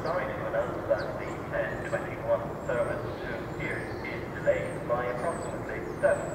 sorry to announce that the 1021 service to here is delayed by approximately 7